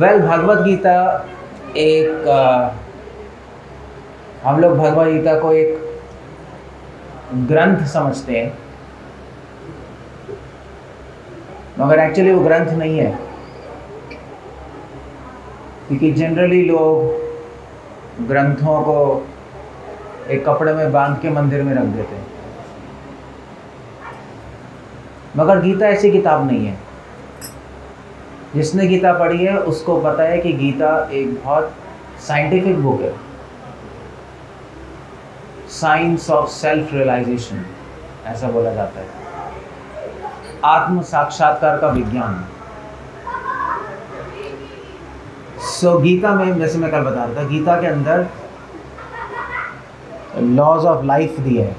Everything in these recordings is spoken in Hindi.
वेल भगवत गीता एक आ, हम लोग भगवत गीता को एक ग्रंथ समझते हैं। मगर एक्चुअली वो ग्रंथ नहीं है। क्योंकि जनरली लोग ग्रंथों को एक कपड़े में बाँध के मंदिर में रख देते हैं। मगर गीता ऐसी किताब नहीं है। जिसने गीता पढ़ी है उसको पता है कि गीता एक बहुत साइंटिफिक बुक है। साइंस ऑफ़ सेल्फ रियलाइजेशन ऐसा बोला जाता है। आत्म साक्षात्कार का विज्ञान। सो so, गीता में जैसे मैं कल बता रहा था गीता के अंदर लॉज ऑफ़ लाइफ दिए है।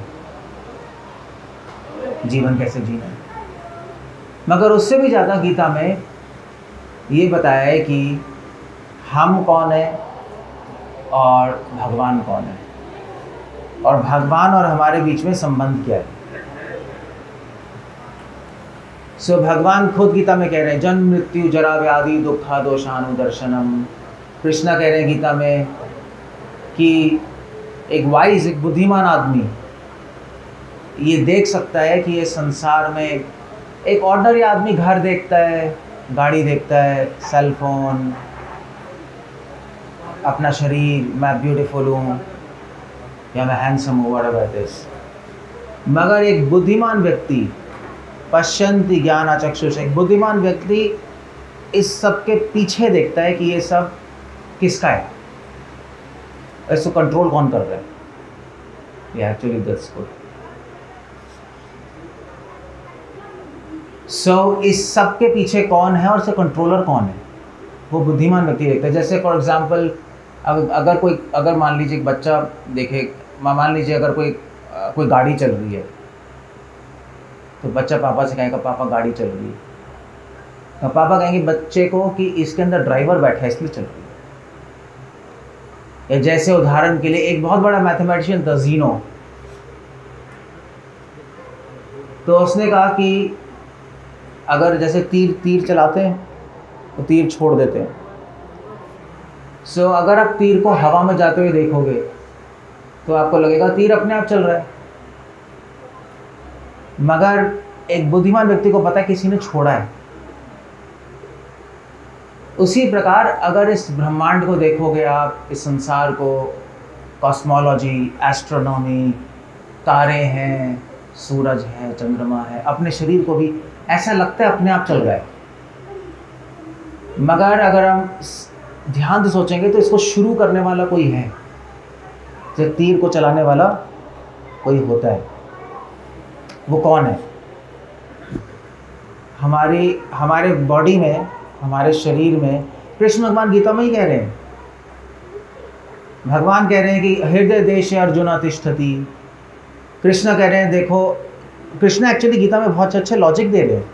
जीवन कैसे जीना मगर उससे भी ज़्यादा गीता में ये बताया है कि हम कौन है और भगवान कौन है? और भगवान और हमारे बीच में संबंध क्या है? सो so, भगवान खुद गीता में कह रहे हैं जन्म मृत्यु जरा व्याधि दुखा दोषानुदर्शनम कृष्णा कह रहे हैं गीता में कि एक वाइज एक बुद्धिमान आदमी ये देख सकता है कि ये संसार में एक ऑर्डनरी आदमी घर देखता है। गाड़ी देखता है सेल फ़ोन अपना शरीर, मैं ब्यूटीफुल हूँ, या मैं हैंडसम हूँ वट मगर एक बुद्धिमान व्यक्ति पश्चंत ज्ञान अचक्षुष एक बुद्धिमान व्यक्ति इस सब के पीछे देखता है कि ये सब किसका है? इसको कंट्रोल कौन कर रहा है? ये actually that's good so so, इस सब के पीछे कौन है और इसका कंट्रोलर कौन है? वो बुद्धिमान व्यक्ति देखता है। जैसे फॉर एग्जांपल अगर कोई अगर मान लीजिए एक बच्चा देखे मान लीजिए अगर कोई कोई गाड़ी चल रही है तो बच्चा पापा से कहेगा पापा गाड़ी चल रही है। तो पापा कहेंगे बच्चे को कि इसके अंदर ड्राइवर बैठा है इसलिए चल रही है। या जैसे उदाहरण के लिए एक बहुत बड़ा मैथमेटिशियन था जीनो तो उसने कहा कि अगर जैसे तीर तीर चलाते हैं तो तीर छोड़ देते हैं। सो so, अगर आप तीर को हवा में जाते हुए देखोगे तो आपको लगेगा तीर अपने आप चल रहा है। मगर एक बुद्धिमान व्यक्ति को पता है किसी ने छोड़ा है। उसी प्रकार अगर इस ब्रह्मांड को देखोगे आप इस संसार को कॉस्मोलॉजी एस्ट्रोनॉमी तारे हैं सूरज है, चंद्रमा है, अपने शरीर को भी ऐसा लगता है अपने आप चल रहा है। मगर अगर हम ध्यान से सोचेंगे तो इसको शुरू करने वाला कोई है जो तीर को चलाने वाला कोई होता है। वो कौन है? हमारी, हमारे बॉडी में, हमारे शरीर में कृष्ण भगवान गीता में ही कह रहे हैं। भगवान कह रहे हैं कि हृदय देश अर्जुन तिष्ठति कृष्ण कह रहे हैं, देखो, कृष्ण एक्चुअली गीता में बहुत अच्छे लॉजिक दे रहे हैं।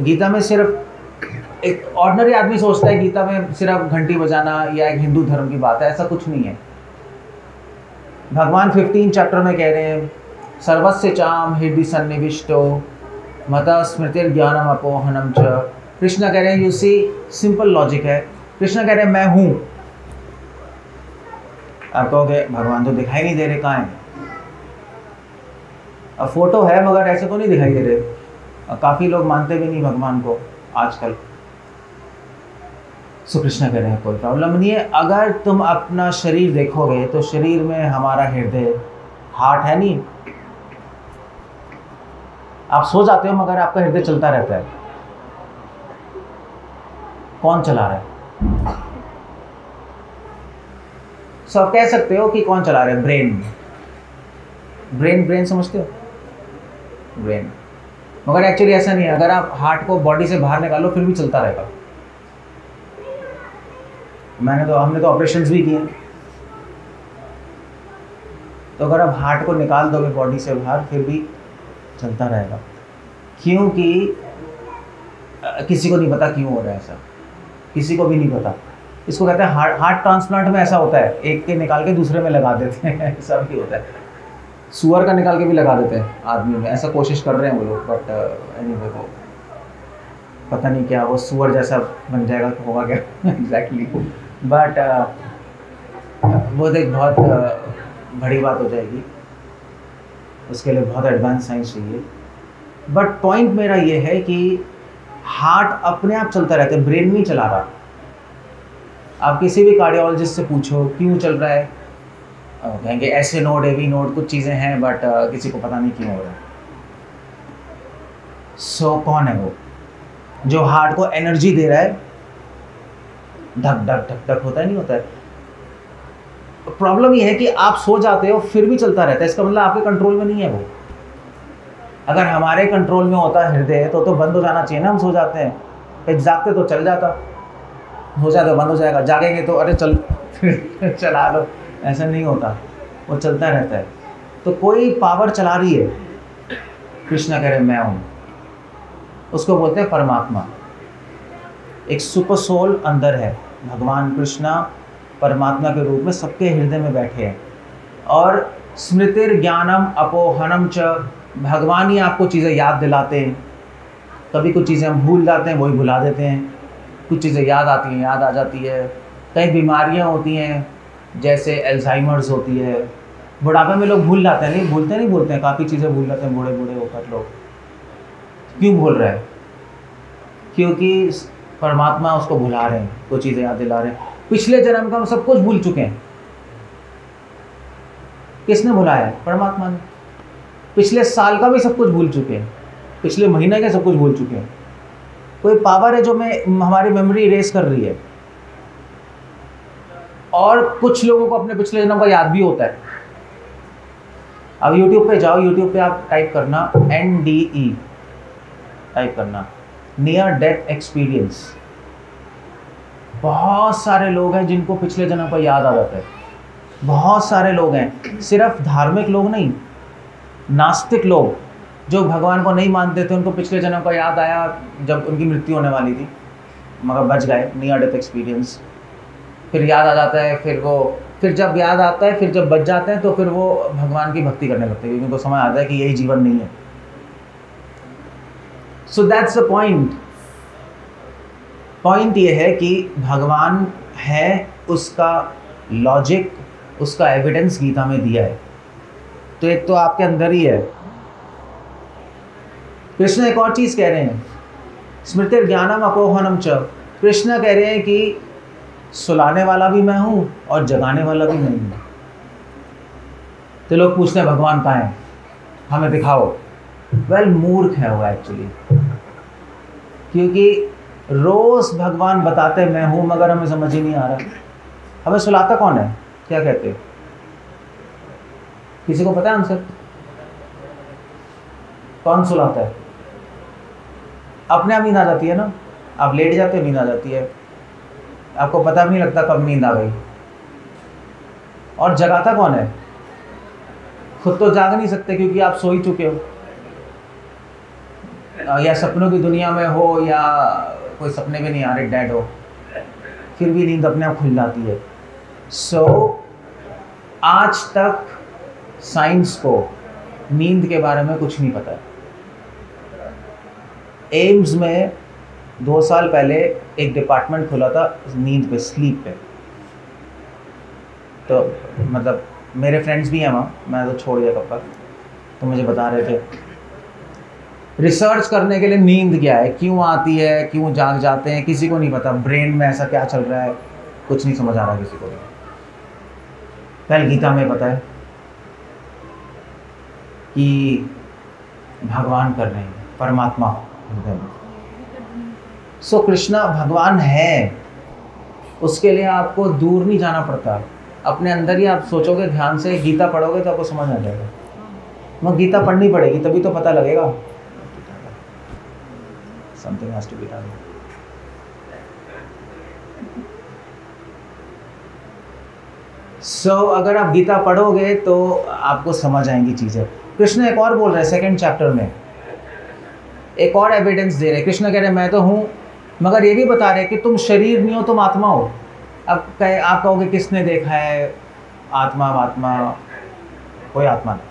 गीता में सिर्फ़ एक ऑर्डनरी आदमी सोचता है गीता में सिर्फ़ घंटी बजाना या एक हिंदू धर्म की बात है, ऐसा कुछ नहीं है। भगवान 15 चैप्टर में कह रहे हैं सर्वस्व चाम हृदय सन्निविष्टो, मत स्मृति ज्ञानम अपोहनम च। कृष्ण कह रहे हैं यू सी सिंपल लॉजिक है। कृष्ण कह रहे हैं, मैं हूँ। आप कहोगे, भगवान तो दिखाई नहीं दे रहे, कहाँ हैं? अब फ़ोटो है, मगर ऐसे तो नहीं दिखाई दे रहे। काफ़ी लोग मानते भी नहीं भगवान को आजकल। सो कृष्ण कह रहे हैं, कोई प्रॉब्लम नहीं है। अगर तुम अपना शरीर देखोगे तो शरीर में हमारा हृदय हार्ट है नहीं। आप सो जाते हो, मगर आपका हृदय चलता रहता है। कौन चला रहा है? सो आप कह सकते हो कि कौन चला रहा है? ब्रेन ब्रेन ब्रेन समझते हो? ब्रेन मगर एक्चुअली ऐसा नहीं है। अगर आप हार्ट को बॉडी से बाहर निकालो, फिर भी चलता रहेगा। मैंने तो हमने तो ऑपरेशंस भी किए। तो अगर आप हार्ट को निकाल दोगे बॉडी से बाहर, फिर भी चलता रहेगा। क्योंकि किसी को नहीं पता क्यों हो रहा है ऐसा। किसी को भी नहीं पता। इसको कहते हैं हार्ट हार्ट ट्रांसप्लांट में ऐसा होता है एक के निकाल के दूसरे में लगा देते हैं ऐसा भी होता है। सुअर का निकाल के भी लगा देते हैं आदमी में ऐसा कोशिश कर रहे हैं वो लोग बट एनी वे वो पता नहीं क्या वो सुअर जैसा बन जाएगा तो होगा क्या? एग्जैक्टली बट वो एक बहुत uh, बड़ी बात हो जाएगी। उसके लिए बहुत एडवांस साइंस चाहिए। बट पॉइंट मेरा ये है कि हार्ट अपने आप चलता रहता है ब्रेन नहीं चला रहा। आप किसी भी कार्डियोलॉजिस्ट से पूछो क्यों चल रहा है? कहेंगे ऐसे नोड एवी नोड कुछ चीज़ें हैं बट किसी को पता नहीं क्यों हो रहा है। सो so, कौन है वो? जो हार्ट को एनर्जी दे रहा है? धक धक धक धक होता है नहीं होता है? प्रॉब्लम ये है कि आप सो जाते हो फिर भी चलता रहता है। इसका मतलब आपके कंट्रोल में नहीं है वो। अगर हमारे कंट्रोल में होता हृदय तो तो बंद हो जाना चाहिए ना हम सो जाते हैं। फिर जागते तो चल जाता। हो तो बंद हो जाएगा। जागेंगे तो अरे चल, चला लो। ऐसा नहीं होता। वो चलता रहता है। तो कोई पावर चला रही है, कृष्णा कह रहे, मैं हूँ। उसको बोलते हैं परमात्मा। एक सुपर सोल अंदर है। भगवान कृष्णा परमात्मा के रूप में सबके हृदय में बैठे हैं। और स्मृतिर ज्ञानम अपोहनम च, भगवान ही आपको चीज़ें याद दिलाते हैं। कभी कुछ चीज़ें हम भूल जाते हैं, वही भुला देते हैं। कुछ चीज़ें याद आती हैं, याद आ जाती है। कई बीमारियाँ होती हैं, जैसे एल्जाइमर्स होती है। बुढ़ापे में लोग भूल जाते हैं, नहीं भूलते नहीं भूलते हैं, काफ़ी चीज़ें भूल जाते हैं बूढ़े बूढ़े होकर लोग। क्यों भूल रहे हैं? क्योंकि परमात्मा उसको भुला रहे हैं, वो चीज़ें याद दिला रहे हैं। पिछले जन्म का हम सब कुछ भूल चुके हैं। किसने भुलाया? परमात्मा ने। पिछले साल का भी सब कुछ भूल चुके हैं। पिछले महीने का सब कुछ भूल चुके हैं। कोई पावर है जो मैं, हमारी मेमोरी इरेज कर रही है। और कुछ लोगों को अपने पिछले जन्म का याद भी होता है। अब YouTube पे जाओ, YouTube पे आप टाइप करना एन डी ई टाइप करना नियर डेथ एक्सपीरियंस बहुत सारे लोग हैं जिनको पिछले जन्म का याद आ जाता है। बहुत सारे लोग हैं। सिर्फ़ धार्मिक लोग नहीं, नास्तिक लोग। जो भगवान को नहीं मानते थे, उनको पिछले जन्म का याद आया जब उनकी मृत्यु होने वाली थी। मगर बच गए नियर डेथ एक्सपीरियंस फिर याद आ जाता है, फिर वो, फिर जब याद आता है, फिर जब बच जाते हैं तो फिर वो भगवान की भक्ति करने लगते हैं, क्योंकि उनको समझ आता है कि यही जीवन नहीं है। So that's the point point ये है कि भगवान है, उसका लॉजिक उसका एविडेंस गीता में दिया है। तो एक तो आपके अंदर ही है। कृष्ण एक और चीज़ कह रहे हैं। स्मृति ज्ञानम अपोहनम च। कृष्ण कह रहे हैं कि सुलाने वाला भी मैं हूँ और जगाने वाला भी मैं हूँ। तो लोग पूछते हैं भगवान कहाँ हैं? हमें दिखाओ। वेल well, मूर्ख है वो एक्चुअली क्योंकि रोज़ भगवान बताते मैं हूँ मगर हमें समझ ही नहीं आ रहा। हमें सुलाता कौन है? क्या कहते किसी को पता है आंसर? कौन सुलाता है? अपने आप नींद आ जाती है ना? आप लेट जाते हो नींद आ जाती है। आपको पता भी नहीं लगता कब नींद आ गई। और जगाता कौन है? खुद तो जाग नहीं सकते क्योंकि आप सो ही चुके हो। या सपनों की दुनिया में हो या कोई सपने में नहीं आ रहे डैड हो। फिर भी नींद अपने आप खुल जाती है। सो so, आज तक साइंस को नींद के बारे में कुछ नहीं पता है। एम्स में दो साल पहले एक डिपार्टमेंट खुला था नींद पे, स्लीप पे। तो मतलब मेरे फ्रेंड्स भी हैं वहाँ, मैं तो छोड़ दिया कब तक? तो मुझे बता रहे थे। रिसर्च करने के लिए नींद क्या है? क्यों आती है? क्यों जाग जाते हैं? किसी को नहीं पता। ब्रेन में ऐसा क्या चल रहा है? कुछ नहीं समझ आ रहा किसी को भी। कल गीता में पता है कि भगवान कर रहे हैं, परमात्मा सो कृष्णा भगवान है। उसके लिए आपको दूर नहीं जाना पड़ता। अपने अंदर ही आप सोचोगे, ध्यान से गीता पढ़ोगे तो आपको समझ आ जाएगा। मैं गीता पढ़नी पड़ेगी, तभी तो पता लगेगा। Something has to be done so अगर आप गीता पढ़ोगे तो आपको समझ आएँगी चीज़ें। कृष्ण एक और बोल रहे हैं सेकेंड चैप्टर में। एक और एविडेंस दे रहे हैं। कृष्ण कह रहे हैं, मैं तो हूँ, मगर ये भी बता रहे हैं कि तुम शरीर नहीं हो, तुम आत्मा हो। अब कहे, आप कहोगे, किसने देखा है आत्मा आत्मा, कोई आत्मा नहीं?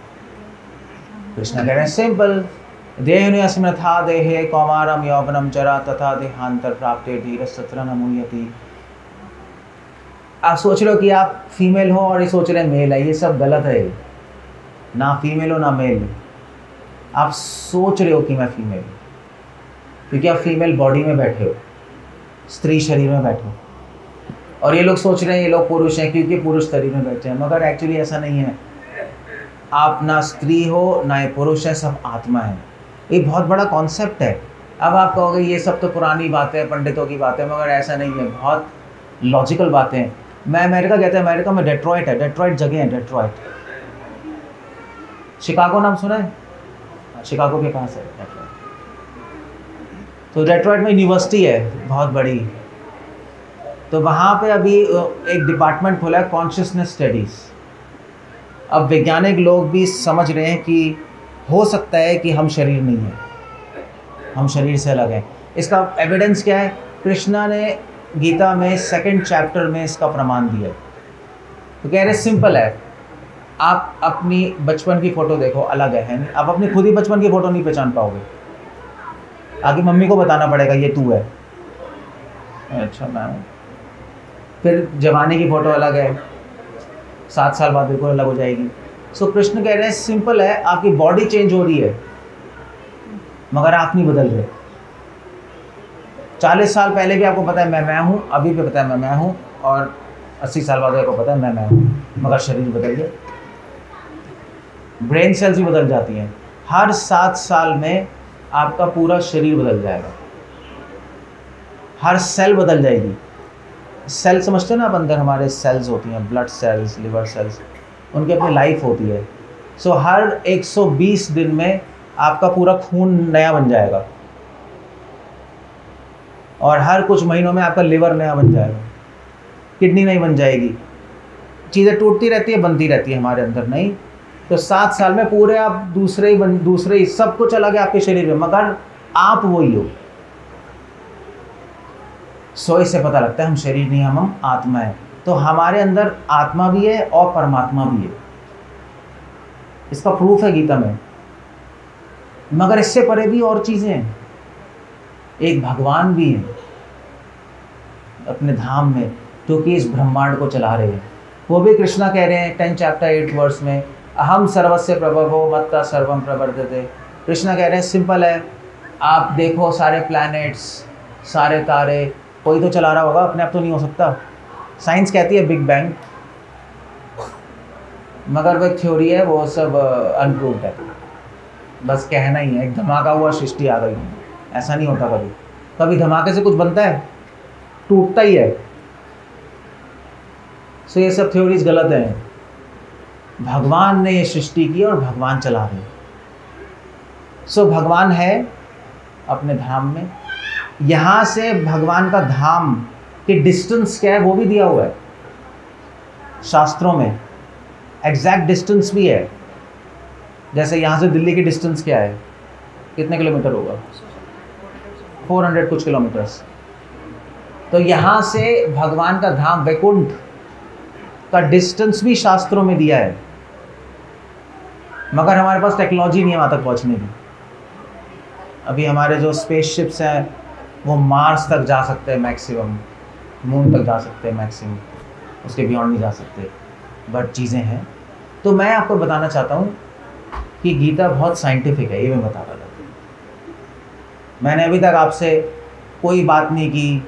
कृष्ण कह रहे हैं, सिंपल देहनुस्मृथा था, देहे कौमारम यौवनम चरा, तथा देहांतर प्राप्त धीर सत्र नमूयति आप सोच रहे हो कि आप फीमेल हो और ये सोच रहे हैं मेल है, ये सब गलत है। ना फीमेल हो, ना मेल आप सोच रहे हो कि मैं फीमेल हूँ। क्योंकि आप फीमेल बॉडी में बैठे हो, स्त्री शरीर में बैठे हो। और ये लोग सोच रहे हैं, ये लोग पुरुष हैं, क्योंकि पुरुष शरीर में बैठे हैं। मगर एक्चुअली ऐसा नहीं है। आप ना स्त्री हो, ना ये पुरुष है, सब आत्मा है। ये बहुत बड़ा कॉन्सेप्ट है। अब आप कहोगे, ये सब तो पुरानी बातें हैं, पंडितों की बातें मगर ऐसा नहीं है। बहुत लॉजिकल बातें हैं। मैं अमेरिका कहते हैं अमेरिका में डेट्रॉइट है। डेट्रॉइट जगह है डेट्रॉइट शिकागो नाम सुना है? शिकागो के पास है तो डेट्रॉइट में यूनिवर्सिटी है, बहुत बड़ी। तो वहाँ पे अभी एक डिपार्टमेंट खोला है कॉन्शियसनेस स्टडीज़ अब वैज्ञानिक लोग भी समझ रहे हैं कि हो सकता है कि हम शरीर नहीं हैं। हम शरीर से अलग हैं। इसका एविडेंस क्या है? कृष्णा ने गीता में सेकंड चैप्टर में इसका प्रमाण दिया तो कह रहे सिंपल है। आप अपनी बचपन की फ़ोटो देखो, अलग है आप अपनी खुद ही बचपन की फ़ोटो नहीं पहचान पाओगे। आगे मम्मी को बताना पड़ेगा, ये तू है। अच्छा मैं हूँ। फिर जवानी की फ़ोटो अलग है। सात साल बाद बिल्कुल अलग हो जाएगी। सो कृष्ण कह रहे हैं सिंपल है, आपकी बॉडी चेंज हो रही है, मगर आप नहीं बदल रहे। चालीस साल पहले भी आपको पता है, मैं मैं हूँ, अभी भी पता है, मैं मैं हूँ, और अस्सी साल बाद आपको पता है, मैं मैं हूँ, मगर शरीर बदल गया। ब्रेन सेल्स भी बदल जाती हैं। हर सात साल में आपका पूरा शरीर बदल जाएगा। हर सेल बदल जाएगी। सेल समझते हो ना आप अंदर हमारे सेल्स होती हैं ब्लड सेल्स लिवर सेल्स उनकी अपनी लाइफ होती है। सो so, हर 120 दिन में आपका पूरा खून नया बन जाएगा। और हर कुछ महीनों में आपका लिवर नया बन जाएगा। किडनी नहीं बन जाएगी। चीज़ें टूटती रहती है बनती रहती है हमारे अंदर नहीं? तो सात साल में पूरे आप दूसरे ही बन, दूसरे ही सब कुछ अलग है आपके शरीर में, मगर आप वही हो। सो इससे पता लगता है हम शरीर नहीं, हम हम आत्मा है। तो हमारे अंदर आत्मा भी है और परमात्मा भी है। इसका प्रूफ है गीता में। मगर इससे परे भी और चीज़ें हैं। एक भगवान भी है अपने धाम में, जो तो कि इस ब्रह्मांड को चला रहे हैं। वो भी कृष्णा कह रहे हैं टेन चैप्टर एट वर्स में अहम सर्वस्व प्रभवो मत्ता सर्वम प्रवर्तते कृष्णा कह रहे हैं सिंपल है। आप देखो सारे प्लैनेट्स सारे तारे, कोई तो चला रहा होगा, अपने आप तो नहीं हो सकता। साइंस कहती है बिग बैंग मगर वो थ्योरी है, वो सब अनप्रूव्ड है। बस कहना ही है, एक धमाका हुआ, सृष्टि आ गई। ऐसा नहीं होता कभी। कभी धमाके से कुछ बनता है? टूटता ही है। सो ये सब थ्योरीज गलत हैं। भगवान ने ये सृष्टि की और भगवान चला रहे सो भगवान है अपने धाम में। यहाँ से भगवान का धाम की डिस्टेंस क्या है, वो भी दिया हुआ है। शास्त्रों में एग्जैक्ट डिस्टेंस भी है। जैसे यहाँ से दिल्ली की डिस्टेंस क्या है? कितने किलोमीटर होगा? 400 कुछ किलोमीटर्स तो यहाँ से भगवान का धाम वैकुंठ का डिस्टेंस भी शास्त्रों में दिया है। मगर हमारे पास टेक्नोलॉजी नहीं है वहाँ तक पहुँचने की। अभी हमारे जो स्पेसशिप्स हैं, वो मार्स तक जा सकते हैं मैक्सिमम मून तक जा सकते हैं मैक्सिमम उसके बियॉन्ड नहीं जा सकते। बट चीज़ें हैं। तो मैं आपको बताना चाहता हूँ कि गीता बहुत साइंटिफिक है, ये मैं बता रहा था मैंने अभी तक आपसे कोई बात नहीं की।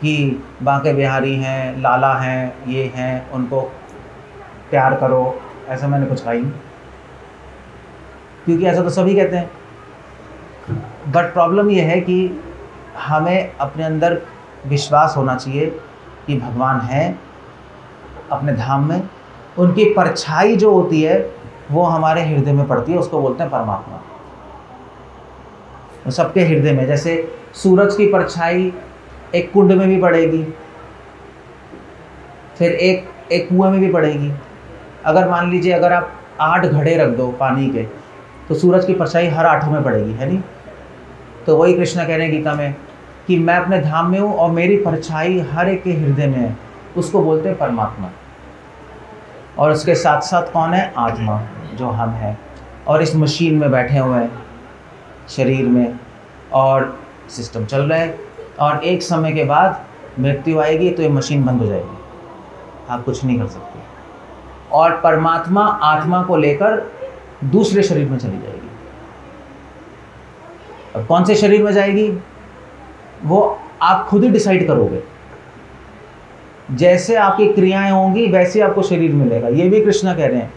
कि बांके बिहारी हैं, लाला हैं, ये हैं, उनको प्यार करो, ऐसा मैंने कुछ कहा ही क्योंकि ऐसा तो सभी कहते हैं। बट प्रॉब्लम ये है कि हमें अपने अंदर विश्वास होना चाहिए कि भगवान है अपने धाम में। उनकी परछाई जो होती है, वो हमारे हृदय में पड़ती है, उसको बोलते हैं परमात्मा। सबके हृदय में, जैसे सूरज की परछाई एक कुंड में भी पड़ेगी, फिर एक एक कुएँ में भी पड़ेगी। अगर मान लीजिए, अगर आप आठ घड़े रख दो पानी के तो सूरज की परछाई हर आठों में पड़ेगी, है नहीं? तो वही कृष्ण कह रहे हैं गीता में कि मैं अपने धाम में हूँ और मेरी परछाई हर एक के हृदय में है। उसको बोलते हैं परमात्मा। और उसके साथ साथ कौन है? आत्मा, जो हम हैं। और इस मशीन में बैठे हुए हैं, शरीर में, और सिस्टम चल रहा है। और एक समय के बाद मृत्यु आएगी तो ये मशीन बंद हो जाएगी। आप कुछ नहीं कर सकते। और परमात्मा आत्मा को लेकर दूसरे शरीर में चली जाएगी। अब कौन से शरीर में जाएगी? वो आप खुद ही डिसाइड करोगे। जैसे आपकी क्रियाएँ होंगी, वैसे आपको शरीर मिलेगा। ये भी कृष्णा कह रहे हैं,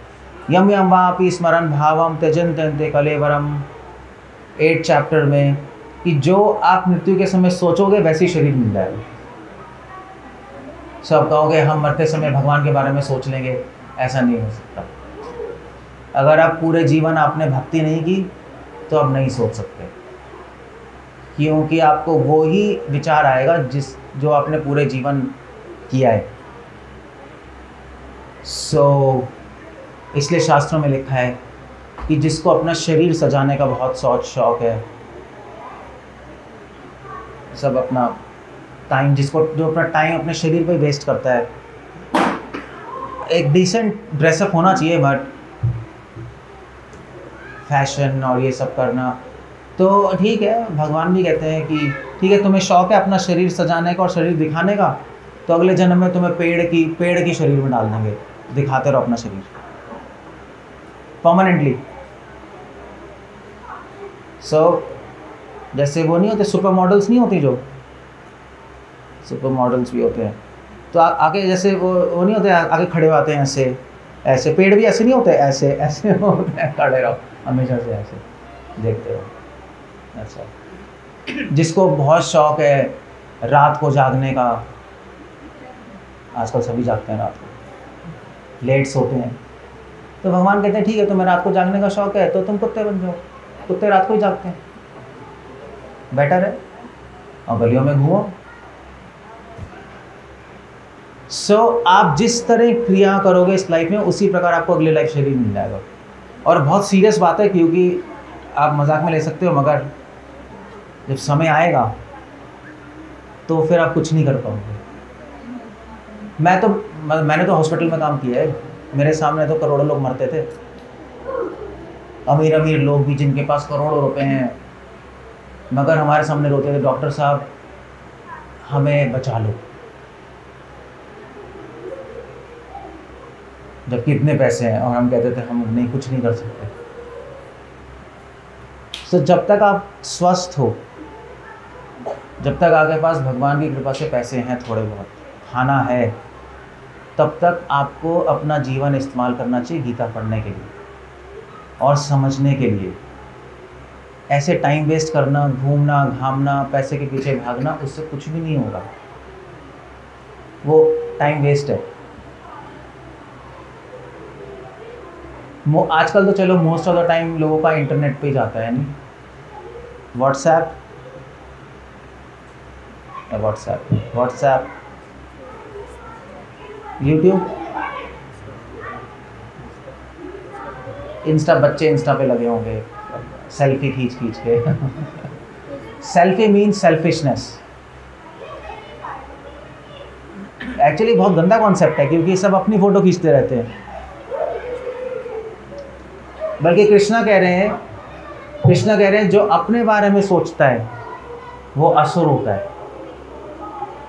यम यम वापी स्मरण भावम त्यजन तंते कलेवरम। एट चैप्टर में कि जो आप मृत्यु के समय सोचोगे वैसे ही शरीर मिल जाएगा। सब कहोगे हम मरते समय भगवान के बारे में सोच लेंगे। ऐसा नहीं हो सकता। अगर आप पूरे जीवन आपने भक्ति नहीं की तो आप नहीं सोच सकते। क्योंकि आपको वो ही विचार आएगा जिस जो आपने पूरे जीवन किया है। सो so, इसलिए शास्त्रों में लिखा है कि जिसको अपना शरीर सजाने का बहुत सोच शौक है सब अपना टाइम जिसको जो अपना टाइम अपने शरीर पे वेस्ट करता है। एक डिसेंट ड्रेसअप होना चाहिए बट फ़ैशन और ये सब करना। तो ठीक है भगवान भी कहते हैं कि ठीक है तुम्हें शौक है अपना शरीर सजाने का और शरीर दिखाने का तो अगले जन्म में तुम्हें पेड़ की पेड़ की शरीर में डाल देंगे दिखाते रहो अपना शरीर। परमानेंटली सो so, जैसे वो नहीं होते सुपर मॉडल्स नहीं होती जो? सुपर मॉडल्स भी होते हैं। तो आ, आगे जैसे वो वो नहीं होते आगे खड़े होते हैं ऐसे। ऐसे पेड़ भी ऐसे नहीं होते? ऐसे ऐसे होते हैं खड़े रहो। हमेशा से ऐसे देखते रहो। अच्छा। जिसको बहुत शौक है रात को जागने का आजकल सभी जागते हैं रात को। लेट सोते हैं। तो भगवान कहते हैं ठीक है तुम्हें रात को जागने का शौक है तो तुम कुत्ते बन जाओ। कुत्ते रात को ही जागते हैं। बेटर है? और गलियों में घूमो। सो so, आप जिस तरह क्रिया करोगे इस लाइफ में उसी प्रकार आपको अगले लाइफ शरीर मिल जाएगा। और बहुत सीरियस बात है क्योंकि आप मज़ाक में ले सकते हो मगर जब समय आएगा तो फिर आप कुछ नहीं कर पाओगे। मैं तो मैंने तो हॉस्पिटल में काम किया है। मेरे सामने तो करोड़ों लोग मरते थे। अमीर अमीर लोग भी जिनके पास करोड़ों रुपए हैं मगर हमारे सामने रोते थे डॉक्टर साहब, हमें बचा लो। जबकि इतने पैसे हैं और हम कहते थे, हम नहीं, कुछ नहीं कर सकते। तो जब तक आप स्वस्थ हो, जब तक आपके पास भगवान की कृपा से पैसे हैं थोड़े बहुत, खाना है, तब तक आपको अपना जीवन इस्तेमाल करना चाहिए गीता पढ़ने के लिए और समझने के लिए। ऐसे टाइम वेस्ट करना, घूमना, घामना, पैसे के पीछे भागना, उससे कुछ भी नहीं होगा। वो टाइम वेस्ट है। आजकल तो चलो मोस्ट ऑफ़ द टाइम लोगों का इंटरनेट पे जाता है, नहीं? WhatsApp WhatsApp WhatsApp YouTube Insta बच्चे इंस्टा पे लगे होंगे। सेल्फी खींच खींच के। सेल्फी मीन्स सेल्फिशनेस एक्चुअली बहुत गंदा कॉन्सेप्ट है, क्योंकि सब अपनी फ़ोटो खींचते रहते हैं। बल्कि कृष्णा कह रहे हैं, कृष्णा कह रहे हैं, जो अपने बारे में सोचता है, वो असुर होता है।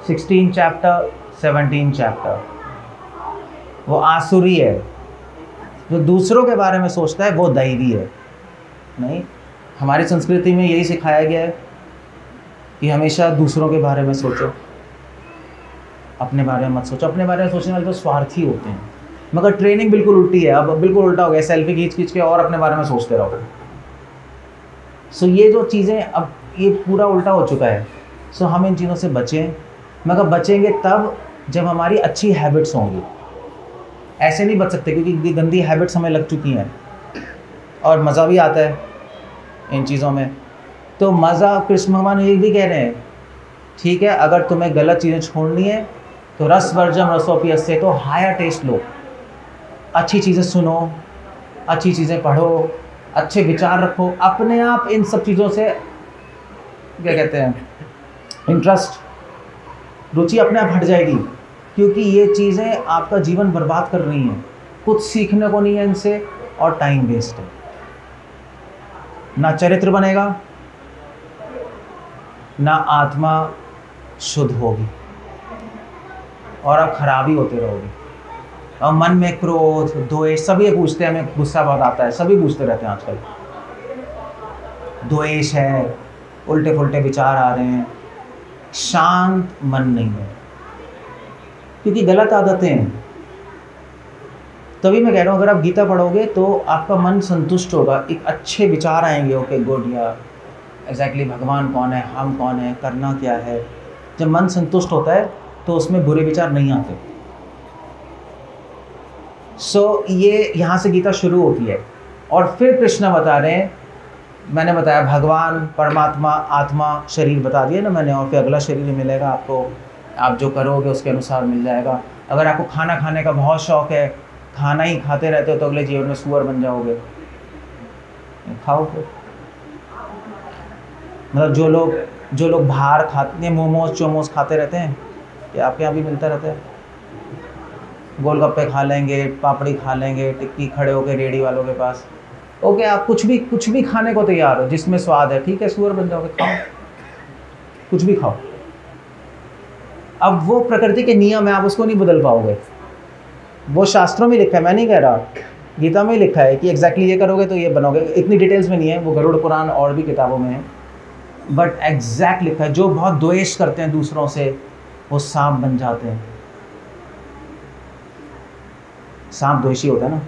सिक्सटीन चैप्टर सेवनटीन चैप्टर वो आसुरी है। जो दूसरों के बारे में सोचता है, वो दैवी है। नहीं, हमारी संस्कृति में यही सिखाया गया है कि हमेशा दूसरों के बारे में सोचो। अपने बारे में मत सोचो। अपने बारे में सोचने वाले तो स्वार्थी होते हैं। मगर ट्रेनिंग बिल्कुल उल्टी है। अब बिल्कुल उल्टा हो गया। सेल्फी खींच खींच के और अपने बारे में सोचते रहो। सो ये जो चीज़ें अब ये पूरा उल्टा हो चुका है। सो हम इन चीज़ों से बचें। मगर बचेंगे तब जब हमारी अच्छी हैबिट्स होंगी। ऐसे नहीं बच सकते क्योंकि गंदी हैबिट्स हमें लग चुकी हैं। और मज़ा भी आता है इन चीज़ों में। तो मज़ा कृष्ण भगवान ये भी कह रहे हैं, ठीक है, अगर तुम्हें गलत चीज़ें छोड़नी है तो रस वर्जम रसोपी से तो हायर टेस्ट लो। अच्छी चीज़ें सुनो, अच्छी चीज़ें पढ़ो, अच्छे विचार रखो, अपने आप इन सब चीज़ों से, क्या कहते हैं इंटरेस्ट रुचि अपने आप हट जाएगी, क्योंकि ये चीज़ें आपका जीवन बर्बाद कर रही हैं। कुछ सीखने को नहीं है इनसे और टाइम वेस्ट है। ना चरित्र बनेगा, ना आत्मा शुद्ध होगी और आप खराबी होते रहोगे। और मन में क्रोध, द्वेष, सभी पूछते हैं, हमें गुस्सा बहुत आता है, सभी पूछते रहते हैं आजकल। द्वेष है उल्टे पुल्टे विचार आ रहे हैं, शांत मन नहीं है। क्योंकि गलत आदतें हैं। तभी मैं कह रहा हूँ अगर आप गीता पढ़ोगे तो आपका मन संतुष्ट होगा। एक अच्छे विचार आएँगे ओके गुड या एग्जैक्टली भगवान कौन है हम कौन है करना क्या है। जब मन संतुष्ट होता है तो उसमें बुरे विचार नहीं आते। सो so, ये यहाँ से गीता शुरू होती है। और फिर कृष्ण बता रहे हैं मैंने बताया भगवान परमात्मा आत्मा शरीर बता दिया ना मैंने और फिर अगला शरीर मिलेगा आपको। आप जो करोगे उसके अनुसार मिल जाएगा। अगर आपको खाना खाने का बहुत शौक है खाना ही खाते रहते हो तो अगले जीवन में सुअर बन जाओगे। खाओ फिर। मतलब जो लोग जो लोग बाहर खाते हैं मोमोज, चोमोज खाते रहते हैं, ये आपके यहाँ भी मिलता रहता है। गोलगप्पे खा लेंगे, पापड़ी खा लेंगे, टिक्की खड़े होकर रेडी वालों के पास। ओके, आप कुछ भी कुछ भी खाने को तैयार हो, जिसमें स्वाद है, ठीक है, सुअर बन जाओगे, खाओ। कुछ भी खाओ। अब वो प्रकृति के नियम है, आप उसको नहीं बदल पाओगे। वो शास्त्रों में लिखा है मैं नहीं कह रहा गीता में लिखा है कि एग्जैक्टली ये करोगे तो ये बनोगे। इतनी डिटेल्स में नहीं है वो गरुड़ पुराण और भी किताबों में है। बट एग्जैक्ट लिखा है जो बहुत द्वेष करते हैं दूसरों से वो सांप बन जाते हैं। सांप द्वेषी होता है ना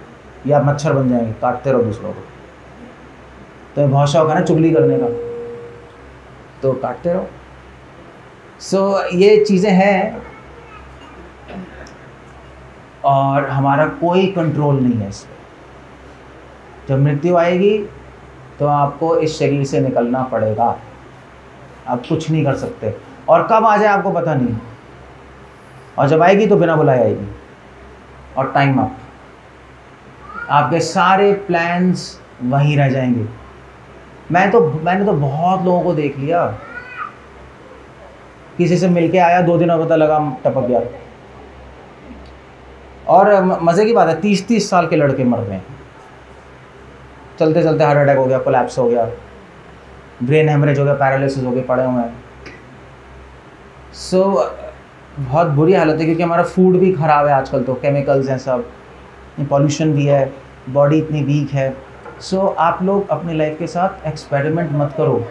या मच्छर बन जाएँगे काटते रहो दूसरों को। तो बहुत शौक है ना चुगली करने का। तो काटते रहो। सो so, ये चीज़ें हैं और हमारा कोई कंट्रोल नहीं है इस पर जब मृत्यु आएगी तो आपको इस शरीर से निकलना पड़ेगा। आप कुछ नहीं कर सकते। और कब आ जाए आपको पता नहीं। और जब आएगी तो बिना बुलाए आएगी। और टाइम अप आपके सारे प्लान्स वहीं रह जाएँगे। मैं तो मैंने तो बहुत लोगों को देख लिया। किसी से मिलके आया, दो दिन पता लगा, टपक गया। और मज़े की बात है तीस तीस साल के लड़के मर गए। चलते चलते हार्ट अटैक हो गया कोलैप्स हो गया। ब्रेन हेमरेज हो गया पैरालिसिस हो गए पड़े हुए हैं। सो बहुत बुरी हालत है क्योंकि हमारा फ़ूड भी ख़राब है आजकल तो केमिकल्स हैं सब पॉल्यूशन भी है बॉडी इतनी वीक है। सो so, आप लोग अपनी लाइफ के साथ एक्सपेरिमेंट मत करो।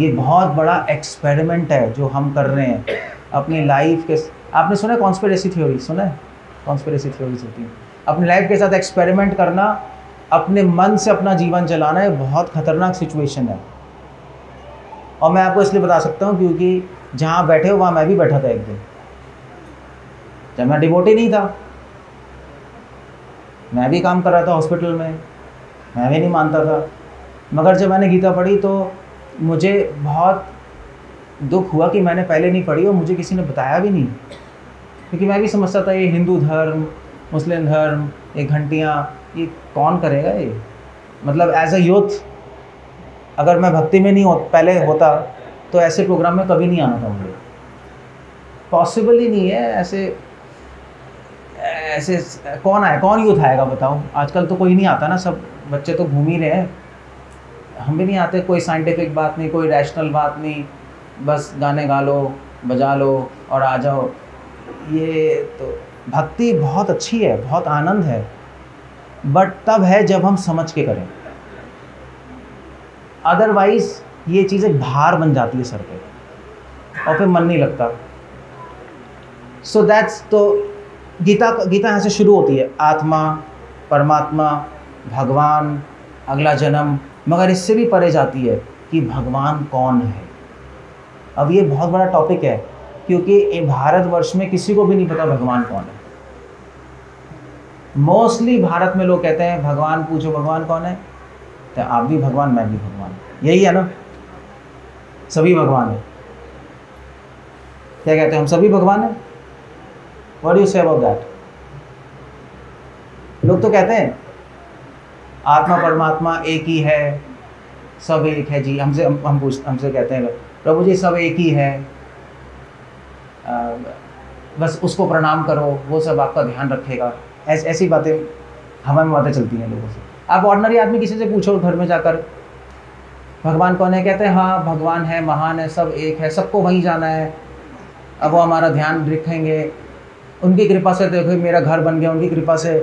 ये बहुत बड़ा एक्सपेरिमेंट है जो हम कर रहे हैं। अपनी लाइफ के आपने सुना है कॉन्स्परेसी थ्योरी सुना है? कॉन्स्परेसी थ्योरीज होती हैं। अपनी लाइफ के साथ एक्सपेरिमेंट करना, अपने मन से अपना जीवन चलाना ये बहुत ख़तरनाक सिचुएशन है। और मैं आपको इसलिए बता सकता हूँ क्योंकि जहाँ बैठे हो, वहाँ मैं भी बैठा था एक दिन। जब मैं डिवोटी नहीं था, मैं भी काम कर रहा था हॉस्पिटल में, मैं भी नहीं मानता था। मगर जब मैंने गीता पढ़ी तो मुझे बहुत दुख हुआ कि मैंने पहले नहीं पढ़ी और मुझे किसी ने बताया भी नहीं। क्योंकि मैं भी समझता था, ये हिंदू धर्म, मुस्लिम धर्म, ये घंटियाँ, ये कौन करेगा ये? मतलब एज अ यूथ अगर मैं भक्ति में नहीं हो, पहले होता तो ऐसे प्रोग्राम में कभी नहीं आना था मुझे। पॉसिबल ही नहीं है, ऐसे ऐसे, कौन आए, कौन यूथ आएगा बताओ आजकल तो कोई नहीं आता ना, सब बच्चे तो घूम ही रहे हैं। हम भी नहीं आते, कोई साइंटिफिक बात नहीं, कोई रैशनल बात नहीं, बस गाने गा लो, बजा लो और आ जाओ। ये तो भक्ति बहुत अच्छी है, बहुत आनंद है। बट तब है जब हम समझ के करें। अदरवाइज़ ये चीज़ें भार बन जाती है सर पे। और फिर मन नहीं लगता। सो so दैट्स तो गीता गीता यहाँ से शुरू होती है। आत्मा, परमात्मा, भगवान, अगला जन्म। मगर इससे भी परे जाती है कि भगवान कौन है? अब ये बहुत बड़ा टॉपिक है। क्योंकि भारतवर्ष में किसी को भी नहीं पता भगवान कौन है। मोस्टली भारत में लोग कहते हैं, भगवान पूछो भगवान कौन है? तो आप भी भगवान, मैं भी भगवान। यही है ना? सभी भगवान है। क्या कहते हैं, हम सभी भगवान हैं? What you say about that लोग तो कहते हैं, आत्मा, परमात्मा एक ही है, सब एक है जी, हमसे, हम हम पूछ, हमसे कहते हैं, प्रभु जी, सब एक ही है। बस उसको प्रणाम करो वो सब आपका ध्यान रखेगा। ऐस, ऐसी बातें हवा में बातें चलती हैं लोगों से। आप ऑर्डनरी आदमी किसी से पूछो घर में जाकर भगवान कौन है? कहते हैं हाँ भगवान है महान है सब एक है सबको वहीं जाना है। अब वो हमारा ध्यान रखेंगे। उनकी कृपा से देखो मेरा घर बन गया उनकी कृपा से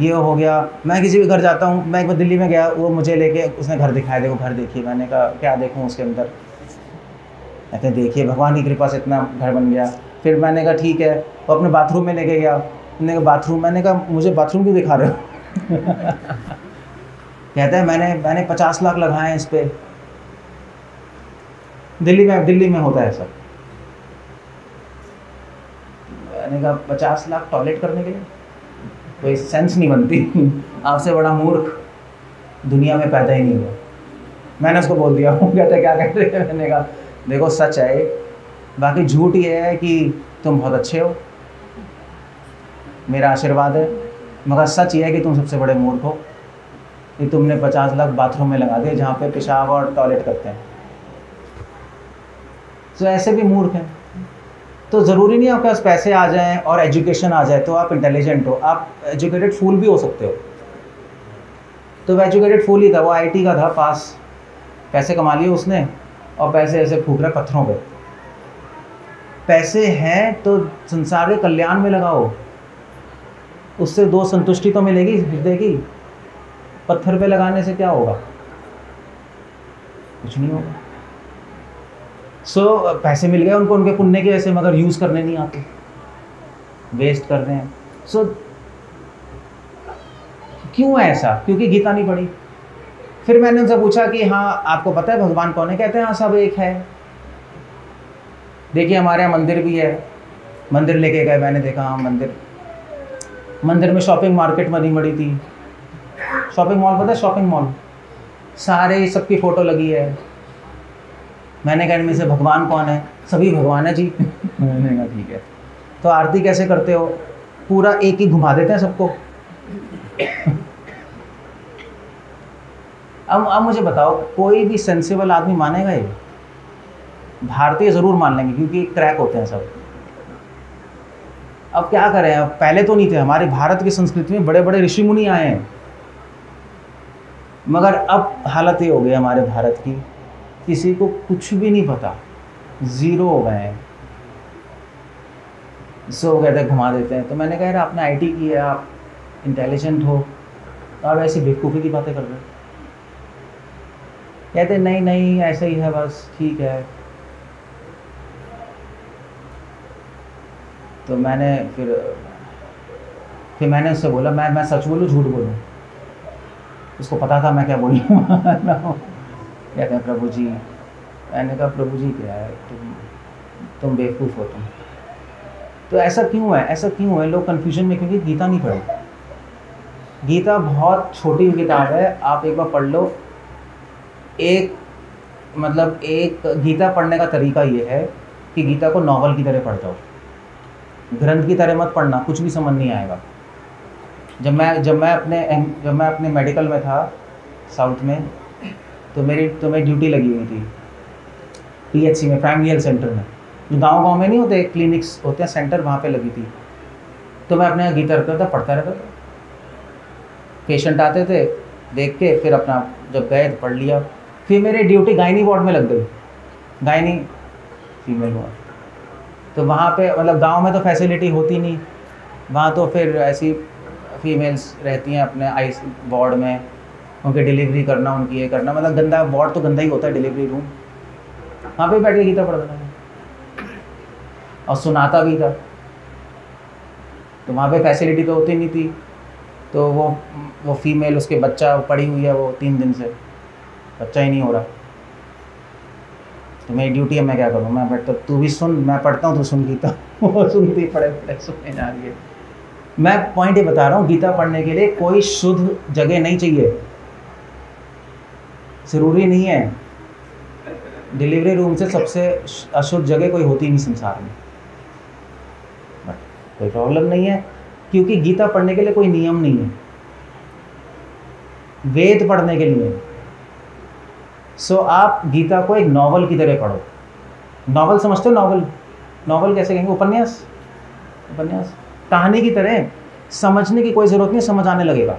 ये हो गया। मैं किसी भी घर जाता हूँ मैं एक बार दिल्ली में गया वो मुझे लेके उसने घर दिखाया देखो घर देखिए मैंने कहा क्या देखूँ उसके अंदर? कहते देखिए भगवान की कृपा से इतना घर बन गया। फिर मैंने कहा, ठीक है। वो अपने बाथरूम में लेके गया। मैंने कहा बाथरूम मैंने कहा, मुझे बाथरूम क्यों दिखा रहे हो? कहते हैं, मैंने मैंने पचास लाख लगाए हैं इस पर दिल्ली में दिल्ली में होता है सब मैंने कहा, पचास लाख टॉयलेट करने के लिए? कोई सेंस नहीं बनती। आपसे बड़ा मूर्ख दुनिया में पैदा ही नहीं हुआ। मैंने उसको बोल दिया। कहते क्या कहते हैं? मैंने कहा, देखो, सच है बाकी झूठ ये है कि तुम बहुत अच्छे हो। मेरा आशीर्वाद है। मगर सच ये है कि तुम सबसे बड़े मूर्ख हो। कि तुमने पचास लाख बाथरूम में लगा दिए जहाँ पे पेशाब और टॉयलेट करते हैं। तो ऐसे भी मूर्ख हैं। तो ज़रूरी नहीं आपके पास पैसे आ जाएँ और एजुकेशन आ जाए तो आप इंटेलिजेंट हो। आप एजुकेटेड फूल भी हो सकते हो। तो वो एजुकेटेड फूल ही था। वो आईटी का था, पास। पैसे कमा लिए उसने और पैसे ऐसे फूक रहे पत्थरों पे। पैसे हैं तो संसार के कल्याण में लगाओ। उससे दो संतुष्टि तो मिलेगी हृदय की। पत्थर पे लगाने से क्या होगा? कुछ नहीं होगा। सो so, पैसे मिल गए उनको उनके पुण्य के वैसे मगर यूज़ करने नहीं आते। वेस्ट कर रहे हैं। सो so, क्यों है ऐसा? क्योंकि गीता नहीं पढ़ी। फिर मैंने उनसे पूछा कि हाँ आपको पता है भगवान कौन है? कहते हैं हाँ सब एक है। देखिए हमारे यहाँ मंदिर भी है। मंदिर लेके गए मैंने देखा हाँ मंदिर। मंदिर में शॉपिंग मार्केट बनी बड़ी थी। शॉपिंग मॉल पता है शॉपिंग मॉल सारे सबकी फ़ोटो लगी है। मैंने कहा इनमें से भगवान कौन है? सभी भगवान है जी। मैंने कहा ठीक है। तो आरती कैसे करते हो? पूरा एक ही घुमा देते हैं सबको? अब अब मुझे बताओ कोई भी सेंसिबल आदमी मानेगा ये? भारतीय ज़रूर मान लेंगे, क्योंकि क्रैक होते हैं सब। अब क्या करें, अब पहले तो नहीं थे। हमारे भारत की संस्कृति में बड़े बड़े ऋषि मुनि आए हैं। मगर अब हालत ये हो गई हमारे भारत की। किसी को कुछ भी नहीं पता। ज़ीरो हो गए हैं। सो कहते घुमा देते हैं। तो मैंने कहा, यार, आपने आईटी की है आप इंटेलिजेंट हो तो आप ऐसी बेवकूफ़ी की बातें कर रहे हो। कहते नहीं नहीं, ऐसा ही है, बस ठीक है। तो मैंने फिर फिर मैंने उससे बोला, मैं मैं सच बोलूँ, झूठ बोलूँ? उसको पता था मैं क्या बोलूँ। कहते हैं प्रभु जी, मैंने कहा, प्रभु जी, क्या है? तुम तुम बेवकूफ़ हो तुम। तो ऐसा क्यों है? ऐसा क्यों है? लोग कन्फ्यूज़न में, क्योंकि गीता नहीं पढ़े। गीता बहुत छोटी किताब है, आप एक बार पढ़ लो। एक मतलब एक, गीता पढ़ने का तरीका ये है कि गीता को नॉवल की तरह पढ़ जाओ। ग्रंथ की तरह मत पढ़ना, कुछ भी समझ नहीं आएगा। जब मैं जब मैं अपने जब मैं अपने मेडिकल में था साउथ में तो मेरी तो मेरी ड्यूटी लगी हुई थी पीएचसी में प्राइमरी हेल्थ सेंटर में। जो गाँव गाँव में नहीं होते क्लिनिक्स होते हैं सेंटर वहाँ पे लगी थी। तो मैं अपने गीता रखता था, पढ़ता रहता था। पेशेंट आते थे, देख के, फिर अपना, जब गए तो पढ़ लिया। फिर मेरी ड्यूटी गायनी वार्ड में लग गई। गायनी फीमेल वार्ड तो वहाँ पे मतलब गाँव में तो फैसिलिटी होती नहीं। वहाँ तो फिर ऐसी फीमेल्स रहती हैं अपने आई वार्ड में, उनकी डिलीवरी करना, उनकी ये करना। मतलब गंदा वार्ड तो गंदा ही होता है डिलीवरी रूम वहाँ पे बैठ के गीता पढ़ता था और सुनाता भी था। तो वहाँ पे फैसिलिटी तो होती नहीं थी। तो वो वो फीमेल उसके बच्चा पड़ी हुई है वो तीन दिन से। बच्चा ही नहीं हो रहा। तो मेरी ड्यूटी है, मैं क्या करूँ? मैं बैठता तू भी सुन, मैं पढ़ता हूँ, तू सुन गीता। वो सुनती पढ़े पढ़े सुनने जा रही है। मैं पॉइंट ये बता रहा हूँ, गीता पढ़ने के लिए कोई शुद्ध जगह नहीं चाहिए। ज़रूरी नहीं है। डिलीवरी रूम से सबसे अशुद्ध जगह कोई होती नहीं संसार में। बट कोई प्रॉब्लम नहीं है, क्योंकि गीता पढ़ने के लिए कोई नियम नहीं है। वेद पढ़ने के लिए। सो so, आप गीता को एक नॉवल की तरह पढ़ो। नॉवल समझते हो नॉवल नॉवल कैसे कहेंगे? उपन्यास? उपन्यास? कहानी की तरह समझने की कोई ज़रूरत नहीं समझ आने लगेगा।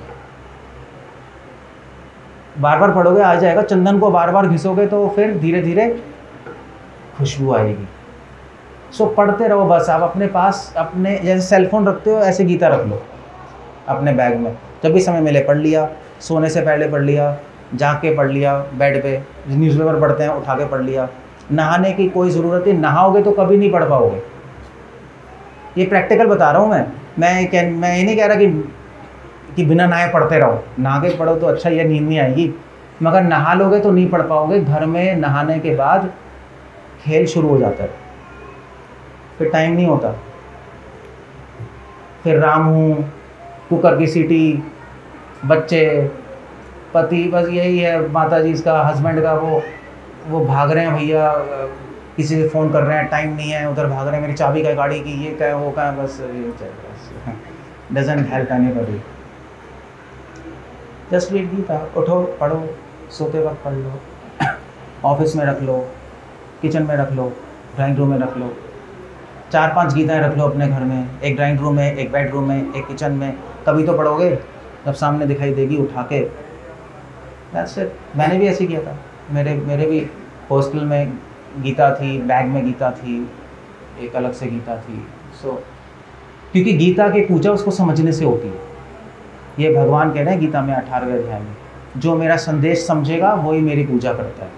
बार बार पढ़ोगे आ जाएगा चंदन को बार बार घिसोगे तो फिर धीरे धीरे खुशबू आएगी। सो so, पढ़ते रहो बस आप अपने पास अपने जैसे सेलफोन रखते हो ऐसे गीता रख लो अपने बैग में। जब भी समय मिले पढ़ लिया सोने से पहले पढ़ लिया जाके पढ़ लिया बेड पे न्यूज़पेपर पढ़ते हैं, उठा के पढ़ लिया। नहाने की कोई ज़रूरत नहीं, नहाओगे तो कभी नहीं पढ़ पाओगे। ये प्रैक्टिकल बता रहा हूँ मैं। मैं कह, मैं ये नहीं कह रहा कि कि बिना नहाए पढ़ते रहो। नहा के पढ़ो तो अच्छा ये नींद नहीं आएगी। मगर नहा लोगे तो नहीं पढ़ पाओगे। घर में नहाने के बाद खेल शुरू हो जाता है। फिर टाइम नहीं होता। फिर राम हूँ कुकर की सीटी, बच्चे पति, बस यही है माता जी इसका हस्बैंड का वो वो भाग रहे हैं भैया किसी से फ़ोन कर रहे हैं टाइम नहीं है, उधर भाग रहे हैं, मेरी चाबी का गाड़ी की, ये क्या वो क्या है, बस ये चल बस doesn't help anybody just read Gita उठो, पढ़ो, सोते वक्त पढ़ लो ऑफ़िस में रख लो किचन में रख लो ड्राइंग रूम में रख लो, चार पाँच गीताएँ रख लो अपने घर में, एक ड्राइंग रूम में, एक बेडरूम में, एक किचन में, कभी तो पढ़ोगे, जब सामने दिखाई देगी, उठा के दैट्स इट मैंने भी ऐसे किया था। मेरे मेरे भी हॉस्टल में गीता थी बैग में गीता थी एक अलग से गीता थी। सो so, क्योंकि गीता की पूजा उसको समझने से होती है। ये भगवान कह रहे हैं गीता में अठारहवें अध्याय में जो मेरा संदेश समझेगा वही मेरी पूजा करता है।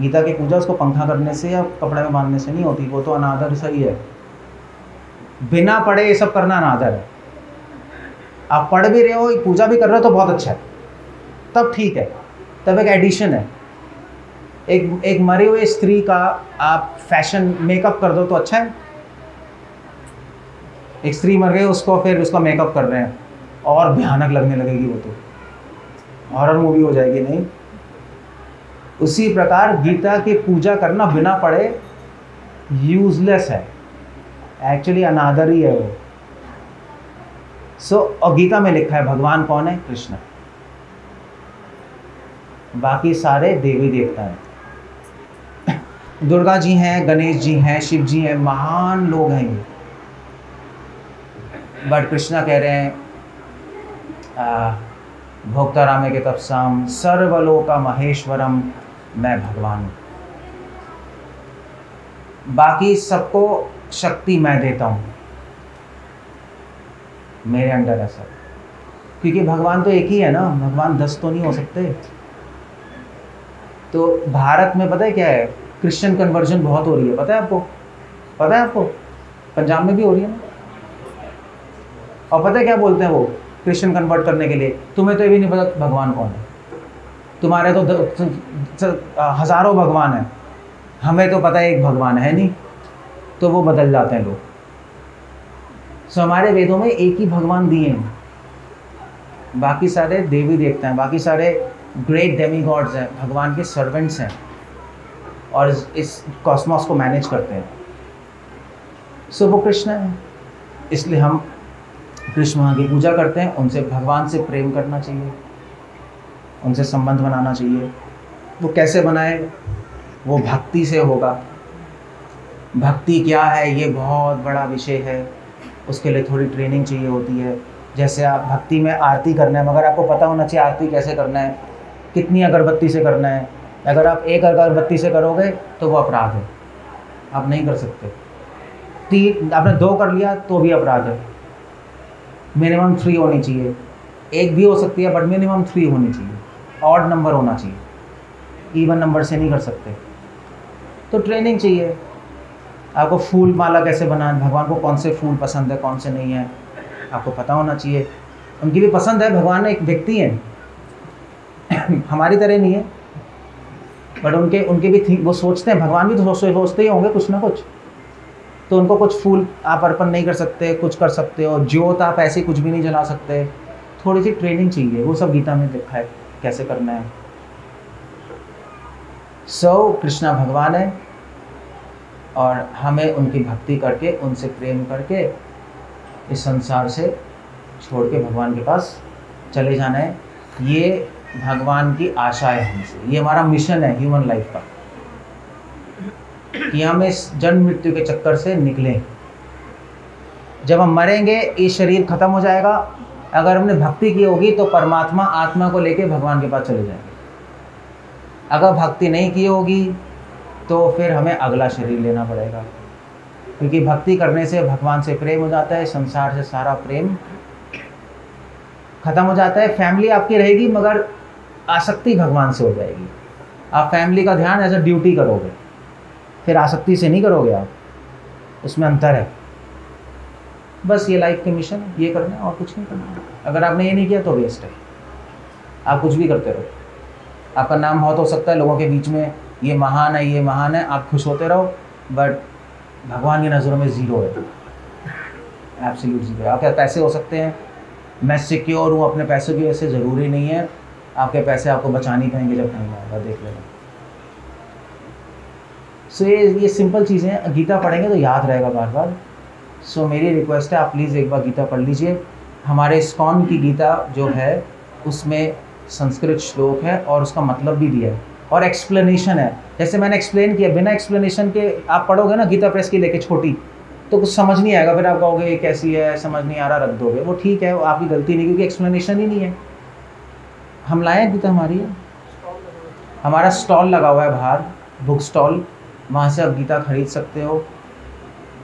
गीता की पूजा उसको पंखा करने से या कपड़े में बांधने से नहीं होती वो तो अनादर सही है। बिना पढ़े ये सब करना अनादर है। आप पढ़ भी रहे हो पूजा भी कर रहे हो तो बहुत अच्छा है। तब ठीक है। तब एक एडिशन है। एक एक मरी हुई स्त्री का आप फ़ैशन मेकअप कर दो तो अच्छा है। एक स्त्री मर गई उसको फिर उसका मेकअप कर रहे हैं। और भयानक लगने लगेगी वो तो। हॉरर मूवी हो जाएगी नहीं। उसी प्रकार गीता की पूजा करना बिना पढ़े यूजलेस है। एक्चुअली अनादर ही है वो। सो so, और गीता में लिखा है भगवान कौन है? कृष्ण। बाकी सारे देवी देवता हैं। दुर्गा जी हैं, गणेश जी हैं, शिव जी हैं, महान लोग हैं ये। बट कृष्णा कह रहे हैं भोक्ता रामे के तपसाम सर्वलोका महेश्वरम, मैं भगवान हूँ। बाकी सबको शक्ति मैं देता हूँ। मेरे अंडर है सब क्योंकि भगवान तो एक ही है ना, भगवान दस तो नहीं हो सकते। तो भारत में पता है क्या है? क्रिश्चियन कन्वर्जन बहुत हो रही है। पता है आपको? पता है आपको? पंजाब में भी हो रही है ना? और पता है क्या बोलते हैं वो क्रिश्चियन कन्वर्ट करने के लिए? तुम्हें तो ये भी नहीं पता भगवान कौन है। तुम्हारे तो हज़ारों भगवान हैं। हमें तो पता है एक भगवान है नहीं। तो वो बदल जाते हैं लोग। सो हमारे वेदों में एक ही भगवान दिए हैं। बाकी सारे देवी देवता हैं। बाकी सारे ग्रेट डेमी गॉड्स हैं भगवान के सर्वेंट्स हैं और इस, कॉस्मोस को मैनेज करते हैं। सो वो कृष्ण है। इसलिए हम कृष्ण वहाँ की पूजा करते हैं उनसे भगवान से प्रेम करना चाहिए उनसे संबंध बनाना चाहिए। वो कैसे बनाए? वो भक्ति से होगा। भक्ति क्या है? ये बहुत बड़ा विषय है। उसके लिए थोड़ी ट्रेनिंग चाहिए होती है। जैसे आप भक्ति में आरती करना है मगर आपको पता होना चाहिए आरती कैसे करना है। कितनी अगरबत्ती से करना है? अगर आप एक अगरबत्ती से करोगे तो वो अपराध है। आप नहीं कर सकते। तीन आपने दो कर लिया तो भी अपराध है। मिनिमम थ्री होनी चाहिए। एक भी हो सकती है बट मिनिमम थ्री होनी चाहिए। ऑड नंबर होना चाहिए। इवन नंबर से नहीं कर सकते। तो ट्रेनिंग चाहिए। आपको फूल माला कैसे बनाए भगवान को कौन से फूल पसंद है, कौन से नहीं है? आपको पता होना चाहिए। उनकी भी पसंद है, भगवान एक व्यक्ति है। हमारी तरह नहीं है। बट उनके उनके भी थिंक वो सोचते हैं भगवान भी तो सोचते ही होंगे कुछ ना कुछ। तो उनको कुछ फूल आप अर्पण नहीं कर सकते कुछ कर सकते हो। ज्योत आप ऐसे कुछ भी नहीं जला सकते। थोड़ी सी ट्रेनिंग चाहिए वो सब गीता में लिखा है कैसे करना है। सो so, कृष्णा भगवान है और हमें उनकी भक्ति करके उनसे प्रेम करके इस संसार से छोड़ के भगवान के पास चले जाना है। ये भगवान की आशाएँ हमसे। ये हमारा मिशन है ह्यूमन लाइफ का। कि हम इस जन्म मृत्यु के चक्कर से निकलें। जब हम मरेंगे, ये शरीर ख़त्म हो जाएगा। अगर हमने भक्ति की होगी तो परमात्मा आत्मा को लेके भगवान के पास चले जाएँगे। अगर भक्ति नहीं की होगी तो फिर हमें अगला शरीर लेना पड़ेगा। क्योंकि भक्ति करने से भगवान से प्रेम हो जाता है, संसार से सारा प्रेम खत्म हो जाता है। फैमिली आपकी रहेगी, मगर आसक्ति भगवान से हो जाएगी। आप फैमिली का ध्यान एज अ ड्यूटी करोगे। फिर आसक्ति से नहीं करोगे आप। उसमें अंतर है। बस ये लाइफ के मिशन है, ये करना है और कुछ नहीं करना अगर आपने ये नहीं किया तो वेस्ट है। आप कुछ भी करते रहो। आपका नाम बहुत हो सकता है, लोगों के बीच में ये महान है, ये महान है, आप खुश होते रहो बट भगवान की नज़रों में ज़ीरो है। एब्सोल्यूट ज़ीरो आपके पैसे हो सकते हैं। मैं सिक्योर हूँ, अपने पैसों की वजह से ज़रूरी नहीं है। आपके पैसे आपको बचा नहीं पाएँगे जब कहीं आएगा देख लेना। सो ये ये सिंपल चीज़ें गीता पढ़ेंगे तो याद रहेगा बार बार सो so, मेरी रिक्वेस्ट है आप प्लीज़ एक बार गीता पढ़ लीजिए। हमारे स्कॉन की गीता जो है उसमें संस्कृत श्लोक है और उसका मतलब भी दिया है और एक्सप्लेनेशन है। जैसे मैंने एक्सप्लेन किया बिना एक्सप्लेनेशन के आप पढ़ोगे ना गीता प्रेस की लेके छोटी तो कुछ समझ नहीं आएगा। फिर आप कहोगे ये कैसी है? समझ नहीं आ रहा रख दोगे। वो ठीक है वो आपकी गलती नहीं क्योंकि एक्सप्लेनेशन ही नहीं है। हम लाए गीता हमारी हमारा स्टॉल लगा हुआ है बाहर, बुक स्टॉल। वहाँ से आप गीता खरीद सकते हो।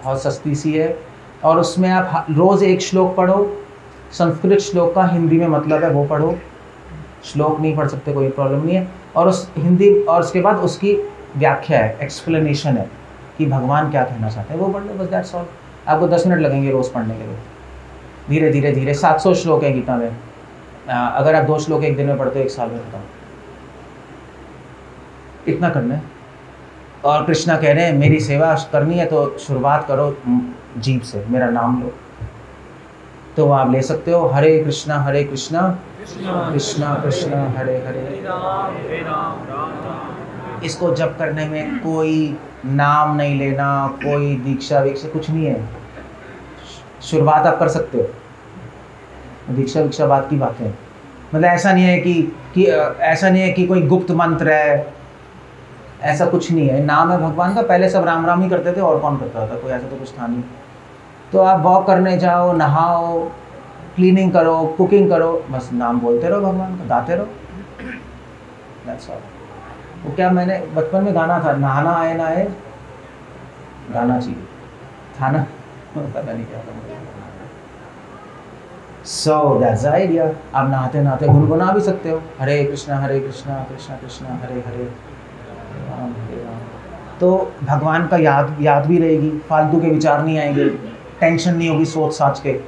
बहुत सस्ती सी है। और उसमें आप रोज़ एक श्लोक पढ़ो। संस्कृत श्लोक का हिंदी में मतलब है वो पढ़ो। श्लोक नहीं पढ़ सकते, कोई प्रॉब्लम नहीं है। और उस हिंदी, और उसके बाद उसकी व्याख्या है एक्सप्लेनेशन है, कि भगवान क्या कहना चाहते हैं। वो पढ़ लो, बस दैट्स ऑल आपको दस मिनट लगेंगे रोज़ पढ़ने के लिए। धीरे धीरे धीरे, सात सौ श्लोक है गीता में। अगर आप दो श्लोक एक दिन में पढ़ते हो, एक साल में बताओ। इतना करना है। और कृष्णा कह रहे हैं, मेरी सेवा करनी है तो शुरुआत करो जीप से, मेरा नाम लो। तो आप ले सकते हो, हरे कृष्णा हरे कृष्णा कृष्णा कृष्णा, हरे हरे। इसको जब करने में कोई नाम नहीं लेना, कोई दीक्षा, वीक्षा, कुछ नहीं है। शुरुआत आप कर सकते हो। दीक्षा वीक्षा बात की बात मतलब ऐसा नहीं है कि कि ऐसा नहीं है कि कोई गुप्त मंत्र है। ऐसा कुछ नहीं है। नाम है भगवान का, पहले सब राम राम ही करते थे और कौन करता था? कोई ऐसा तो कुछ था नहीं। तो आप वॉक करने जाओ, नहाओ, क्लीनिंग करो, कुकिंग करो, बस नाम बोलते रहो भगवान का, गाते रहो। दैट्स ऑल वो क्या मैंने बचपन में गाना था? नहाना आए ना आए, गाना चाहिए। था ना पता नहीं क्या था। सो दैट्स आइडिया आप नहाते नहाते गुनगुना भी सकते हो। हरे कृष्णा हरे कृष्णा कृष्णा कृष्णा हरे हरे। राम तो भगवान का याद याद भी रहेगी। फालतू के विचार नहीं आएँगे। टेंशन नहीं होगी सोच साच के।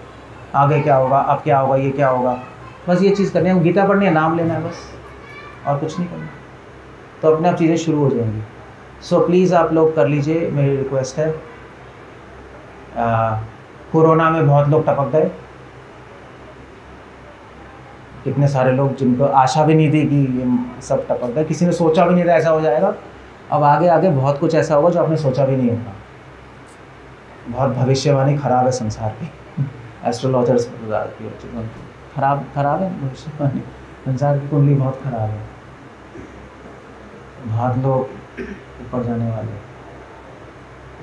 आगे क्या होगा अब क्या होगा ये क्या होगा। बस ये चीज़ करनी है। गीता पढ़नी है नाम लेना है बस। और कुछ नहीं करना। तो अपने आप चीज़ें शुरू हो जाएँगी। सो so, प्लीज़ आप लोग कर लीजिए। मेरी रिक्वेस्ट है। कोरोना में बहुत लोग टपक गए। कितने सारे लोग जिनको आशा भी नहीं थी कि ये सब टपक गए। किसी ने सोचा भी नहीं था ऐसा हो जाएगा। अब आगे आगे बहुत कुछ ऐसा होगा जो आपने सोचा भी नहीं होगा। बहुत भविष्यवाणी खराब है संसार की। एस्ट्रोलॉजर्स की खराब खराब है भविष्यवाणी। संसार की कुंडली बहुत खराब है। बहुत लोग ऊपर जाने वाले।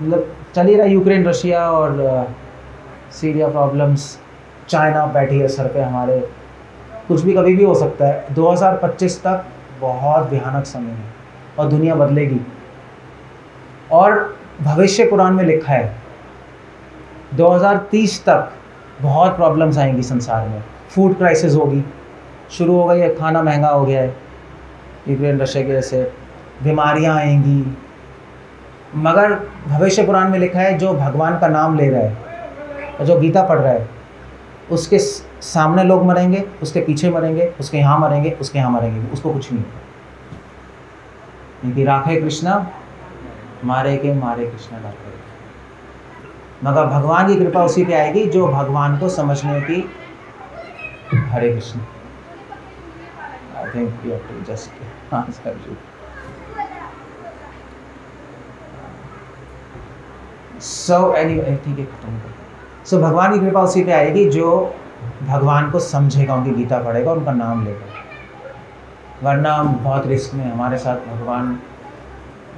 मतलब चल ही रहा यूक्रेन रशिया और सीरिया प्रॉब्लम्स चाइना बैठी है सर पे हमारे। कुछ भी कभी भी हो सकता है। 2025 तक बहुत भयानक समय है और दुनिया बदलेगी। और भविष्य कुरान में लिखा है 2030 तक बहुत प्रॉब्लम्स आएँगी संसार में। फ़ूड क्राइसिस होगी, शुरू हो गई है, खाना महँगा हो गया है यूक्रेन रशिया की वजह से बीमारियाँ आएँगी। मगर भविष्य पुराण में लिखा है, जो भगवान का नाम ले रहा है जो गीता पढ़ रहा है, उसके सामने लोग मरेंगे, उसके पीछे मरेंगे, उसके यहाँ मरेंगे, उसके यहाँ मरेंगे, उसको कुछ नहीं होगा। क्योंकि राखे कृष्णा मारे के मारे कृष्णा राखे मगर भगवान की कृपा उसी पे आएगी, जो भगवान को समझने की Hare Krishna. I think just answer you so anyway ठीक है, खत्म कर सो भगवान की कृपा उसी पे आएगी, जो भगवान को समझेगा, उनकी गीता पढ़ेगा, उनका नाम लेगा। वरना हम बहुत रिस्क में, हमारे साथ भगवान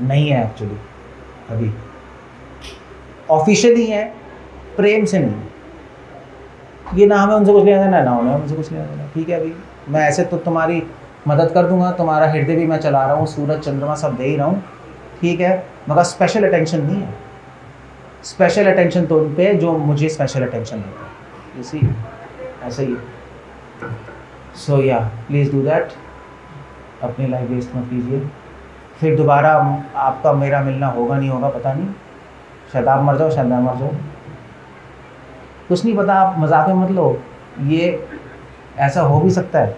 नहीं है एक्चुअली अभी। ऑफिशियली है, प्रेम से नहीं। ये ना हमें उनसे कुछ लेना देना ना उन्हें उनसे कुछ लेना देना ठीक है अभी मैं ऐसे तो तुम्हारी मदद कर दूँगा, तुम्हारा हृदय भी मैं चला रहा हूँ, सूरज, चंद्रमा सब दे ही रहा हूँ। ठीक है, मगर स्पेशल अटेंशन नहीं है। स्पेशल अटेंशन तो उन पर जो मुझे स्पेशल अटेंशन देता है। इसी ऐसा ही सो या प्लीज़ डू दैट अपनी लाइफ वेस्ट मत कीजिए। फिर दोबारा आपका मेरा मिलना होगा नहीं होगा, पता नहीं। शायद आप मर जाओ, शायद मैं मर जाओ कुछ नहीं पता, आप मज़ाक में मत लो। ये ऐसा हो भी सकता है।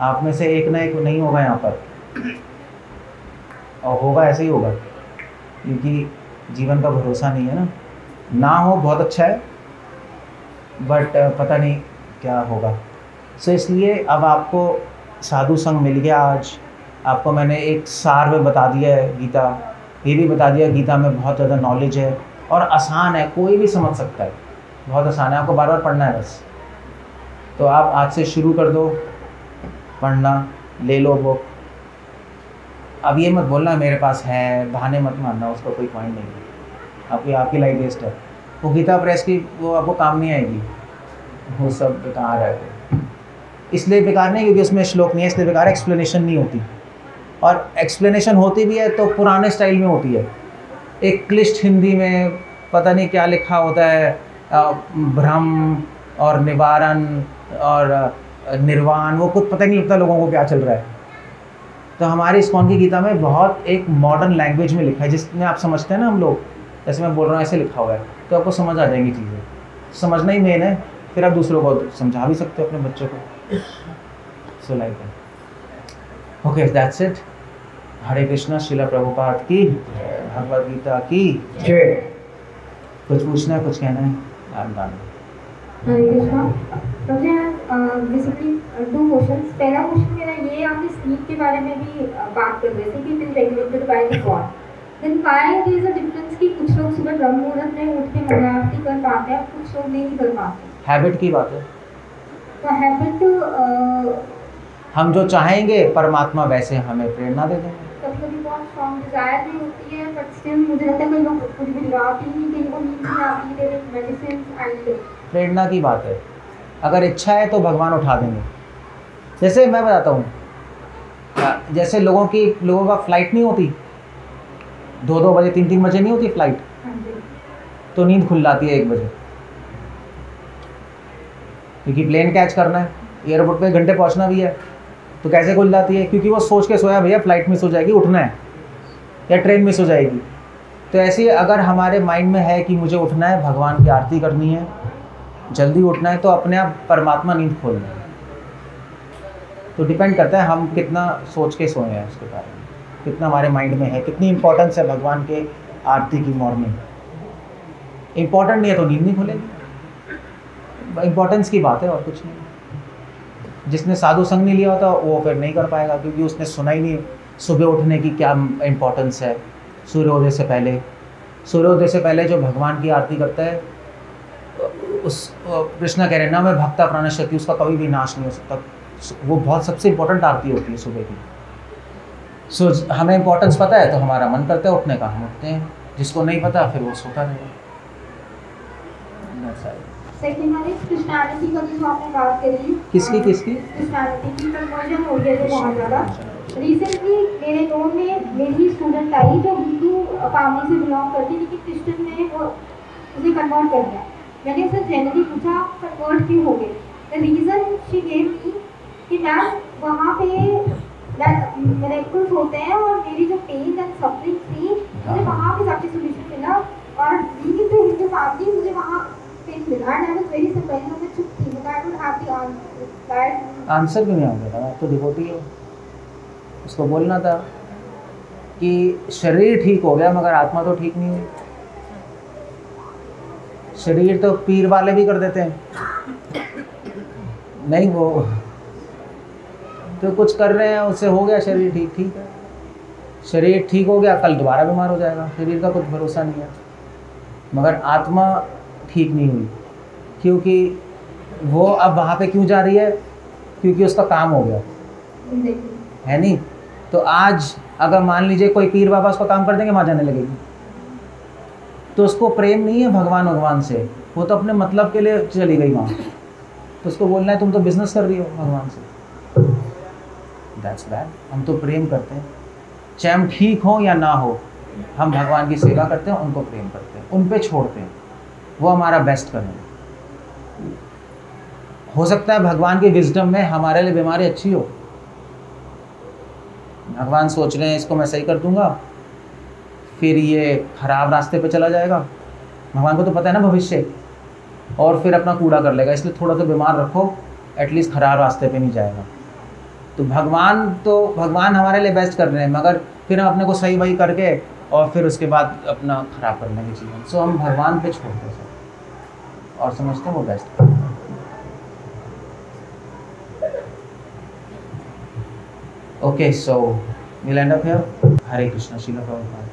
आप में से एक ना एक नहीं होगा यहाँ पर। और होगा ऐसे ही होगा। क्योंकि जीवन का भरोसा नहीं है ना। ना हो, बहुत अच्छा है। बट पता नहीं क्या होगा। सो so, इसलिए अब आपको साधु संग मिल गया आज। आपको मैंने एक सार में बता दिया है गीता। ये भी बता दिया गीता में बहुत ज़्यादा नॉलेज है और आसान है कोई भी समझ सकता है। बहुत आसान है आपको बार बार पढ़ना है बस। तो आप आज से शुरू कर दो पढ़ना ले लो बुक अब ये मत बोलना मेरे पास है बहाने मत मानना उसका कोई पॉइंट नहीं है। आपकी आपकी लाइफ वेस्ट है। वो गीता प्रेस की, वो आपको काम नहीं आएगी। वो सब बेकार है। इसलिए बेकार नहीं, क्योंकि उसमें श्लोक नहीं है, इसलिए बेकार एक्सप्लेनेशन नहीं होती। और एक्सप्लेनेशन होती भी है तो पुराने स्टाइल में होती है। एक क्लिष्ट हिंदी में पता नहीं क्या लिखा होता है भ्रम और निवारण और निर्वाण, वो कुछ पता नहीं लगता लोगों को क्या चल रहा है। तो हमारी इस्कॉन की गीता में बहुत एक मॉडर्न लैंग्वेज में लिखा है, जिसमें आप समझते हैं ना हम लोग जैसे मैं बोल रहा हूँ ऐसे लिखा हुआ है तो आपको समझ आ जाएँगी चीज़ें। समझना ही मेन है फिर आप दूसरों को समझा भी सकते हो अपने बच्चों को। So like okay that's it Hare Krishna Srila Prabhupada की भगवद गीता की। कुछ पूछना है कुछ कहना है? I'm done. हरे कृष्णा मुझे बेसिकली टू क्वेश्चंस पहला क्वेश्चन मेरा ये आपने स्लीप के बारे में भी बात कर रहे थे कि it is regulated by the God then why there is a difference कि कुछ लोग सुबह ब्रह्म मुहूर्त में उठ के मंगल आरती कर पाते हैं कुछ लोग नहीं कर पाते। हैबिट की बात है। तो हैबिट हम जो चाहेंगे परमात्मा वैसे हमें प्रेरणा दे देंगे। कभी कभी बहुत स्ट्रॉन्ग डिज़ायर भी होती है बट स्टिल मुझे लगता है कई लोग कुछ भी जवाब ही कहीं को नींद नहीं आती दे मेडिसिन एंड प्रेरणा की बात है। अगर इच्छा है तो भगवान उठा देंगे। जैसे मैं बताता हूँ जैसे लोगों की लोगों का फ़्लाइट नहीं होती दो दो बजे तीन तीन बजे नहीं होती फ़्लाइट हाँ तो नींद खुल जाती है एक बजे। क्योंकि प्लेन कैच करना है एयरपोर्ट पे घंटे पहुँचना भी है तो कैसे खुल जाती है? क्योंकि वो सोच के सोया भैया फ़्लाइट मिस हो जाएगी उठना है या ट्रेन मिस हो जाएगी। तो ऐसे ही अगर हमारे माइंड में है कि मुझे उठना है भगवान की आरती करनी है जल्दी उठना है तो अपने आप परमात्मा नींद खोलना है। तो डिपेंड करता है हम कितना सोच के सोए हैं उसके बारे में। कितना हमारे माइंड में है, कितनी इंपॉर्टेंस है भगवान के आरती की मॉर्निंग इंपॉर्टेंट नहीं है तो नींद नहीं खुलेगी। इम्पोर्टेंस की बात है और कुछ नहीं। जिसने साधु संग नहीं लिया होता, वो फिर नहीं कर पाएगा, क्योंकि उसने सुना ही नहीं सुबह उठने की क्या इम्पोर्टेंस है। सूर्योदय से पहले, सूर्योदय से पहले जो भगवान की आरती करता है, उस कृष्णा कह रहे हैं, ना मैं भक्ता प्राण शक्ति उसका कभी भी नाश नहीं हो सकता। वो बहुत, सबसे इम्पोर्टेंट आरती होती है सुबह की। सो so, हमें इम्पोर्टेंस पता है तो हमारा मन करता है उठने का। हम उठते हैं। जिसको नहीं पता फिर वो सोता रहेगा किसकी किसकी? हो गया जो बहुत ज़्यादा। रिसेंटली मेरे नोन में मेरी स्टूडेंट आई जो हिंदू फैमिली से बिलोंग करती लेकिन क्रिश्चियन में वो उसे कन्वर्ट कर दिया। मैंने उससे जनरली पूछा कन्वर्ट क्यों हो गए? The reason she gave me कि मैम वहाँ पे मेरेकल्स होते हैं और मेरी जो पेन एंड सफरिंग थी मुझे वहाँ पे जाके सोल्यूशन मिला और टू फैमिली मुझे वहाँ पेन मिला। And I was very surprise मैं चुप थी। But I don't have the answer answer क्यों नहीं आ गया आप तो डिवोटी हो। उसको बोलना था कि शरीर ठीक हो गया मगर आत्मा तो ठीक नहीं हुई शरीर तो पीर वाले भी कर देते हैं। नहीं वो तो कुछ कर रहे हैं, उससे हो गया शरीर ठीक ठीक है। शरीर ठीक हो गया, कल दोबारा बीमार हो जाएगा। शरीर का कुछ भरोसा नहीं है। मगर आत्मा ठीक नहीं हुई, क्योंकि वो अब वहाँ पे क्यों जा रही है? क्योंकि उसका काम हो गया। है नहीं? तो आज अगर मान लीजिए कोई पीर बाबा उसका काम कर देंगे, वहाँ जाने लगेगी। तो उसको प्रेम नहीं है भगवान भगवान से। वो तो अपने मतलब के लिए चली गई वहाँ। तो उसको बोलना है, तुम तो बिज़नेस कर रही हो भगवान से। दैट्स बैड हम तो प्रेम करते हैं। चाहे हम ठीक हो या ना हो, हम भगवान की सेवा करते हैं, उनको प्रेम करते हैं। उन पे छोड़ते हैं। वो हमारा बेस्ट करें हो। सकता है भगवान की विजडम में हमारे लिए बीमारी अच्छी हो। भगवान सोच रहे हैं, इसको मैं सही कर दूँगा, फिर ये खराब रास्ते पे चला जाएगा। भगवान को तो पता है ना भविष्य। और फिर अपना कूड़ा कर लेगा, इसलिए थोड़ा तो बीमार रखो एटलीस्ट खराब रास्ते पे नहीं जाएगा। तो भगवान तो भगवान हमारे लिए बेस्ट कर रहे हैं मगर फिर हम अपने को सही वही करके और फिर उसके बाद अपना खराब कर लेंगे जीवन सो हम भगवान पे छोड़ते हैं और समझते हैं वो best okay so we'll end up here. Hare Krishna, Srila Prabhupada.